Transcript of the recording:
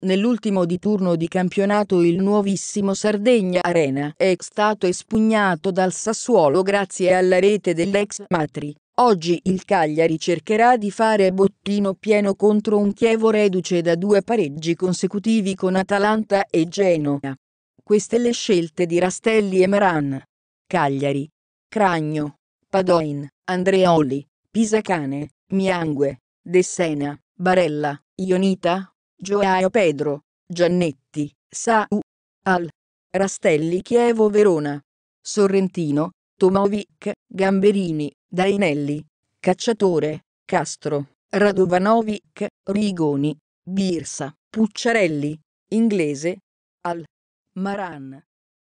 Nell'ultimo di turno di campionato il nuovissimo Sardegna Arena è stato espugnato dal Sassuolo grazie alla rete dell'ex Matri. Oggi il Cagliari cercherà di fare bottino pieno contro un Chievo reduce da due pareggi consecutivi con Atalanta e Genoa. Queste le scelte di Rastelli e Maran. Cagliari. Cragno. Padoin, Andreoli, Pisacane, Miangue, De Sena, Barella, Ionita, Joao Pedro, Giannetti, Sau, Al. Rastelli Chievo Verona. Sorrentino, Tomovic, Gamberini, Dainelli, Cacciatore, Castro, Radovanovic, Rigoni, Birsa, Pucciarelli, Inglese, Al. Maran.